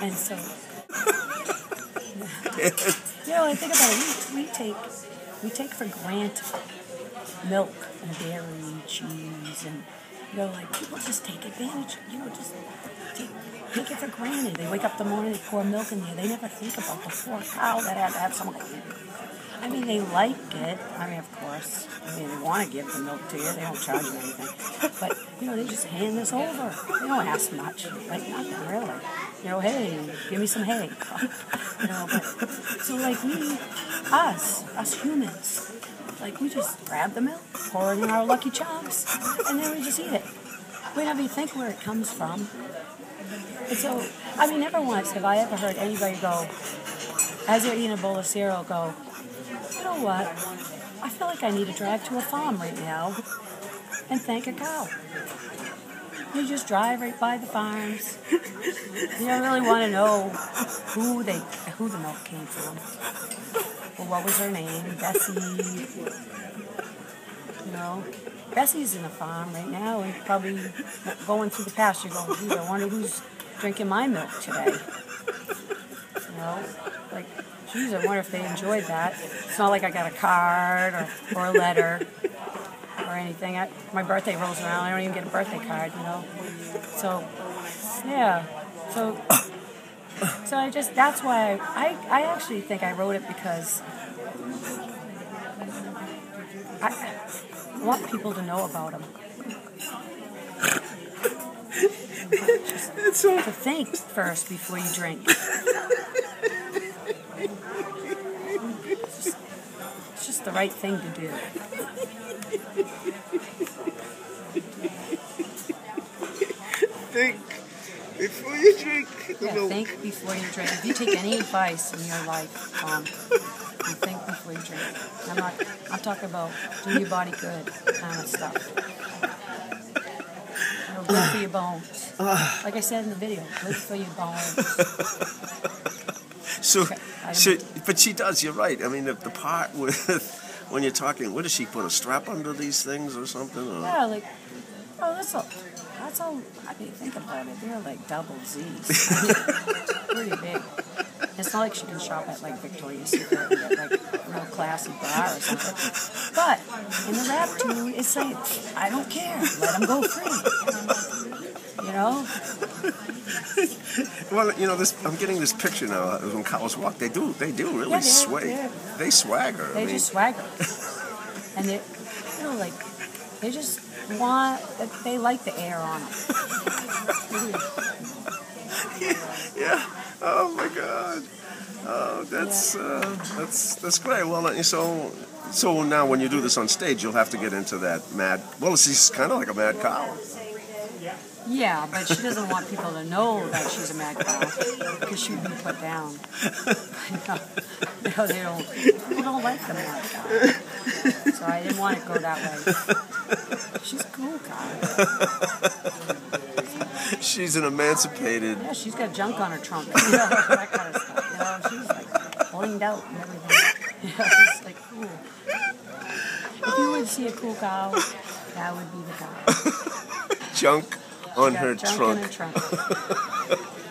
And so, you know, I think about it. We, we take we take for granted milk and dairy and cheese and you know, like people just take advantage. You know, just take, take it for granted. They wake up in the morning, they pour milk in there. They never think about the poor cow that had to have some. I mean, they like it. I mean, of course. I mean, they want to give the milk to you. They don't charge you anything. But, you know, they just hand this over. They don't ask much. Like, nothing, really. You know, hey, give me some hay. you know, but, so, like, we, us, us humans, like, we just grab the milk, pour it in our Lucky Charms, and then we just eat it. We don't even think where it comes from. And so, I mean, never once have I ever heard anybody go, as you're eating a bowl of cereal, go, you know what? I feel like I need to drive to a farm right now and thank a cow. You just drive right by the farms. You don't really want to know who they who the milk came from. Or what was her name? Bessie. You know, Bessie's in a farm right now and probably going through the pasture going, I wonder who's drinking my milk today. You know, like Geez, I wonder if they enjoyed that. It's not like I got a card or, or a letter or anything. I, my birthday rolls around, I don't even get a birthday card, you know. So, yeah. So, so I just, that's why I, I, I actually think I wrote it because I, I want people to know about them. Just to think first before you drink. It's just the right thing to do. Think before you drink Yeah, milk. think before you drink. If you take any advice in your life, um, you think before you drink. I'm not. I'm talking about do your body good kind of stuff. Good for your bones. Like I said in the video, good for your bones. So, I so, but she does. You're right. I mean, the, the part with when you're talking, what does she put a strap under these things or something? Or? Yeah, like, oh, that's all. That's all. I mean, think about it. They're like double Z's. Pretty big. It's not like she can shop at like Victoria's Secret and get like a real classy bra or something. But in the rap tune, it's like, I don't care. Let them go free. You know? Well, you know, this I'm getting this picture now when cows walk. They do. They do really Yeah, sway. They swagger. They I mean, just swagger. And they, you know, like, they just want, they like the air on them. yeah. Oh my God. Oh, that's uh, that's that's great. Well, uh, so so now when you do this on stage, you'll have to get into that mad. Well, she's kind of like a mad cow. Yeah, but she doesn't want people to know that she's a mad cow because she would be put down. know, they don't, people don't like the mad cow. So I didn't want to go that way. She's a cool cow. She's an emancipated. Yeah, she's got junk on her trunk. You know, that kind of stuff. You know, she's like blinged out and everything. You know, it's like cool. If you would see a cool cow, that would be the cow. Junk on her junk trunk. in her trunk.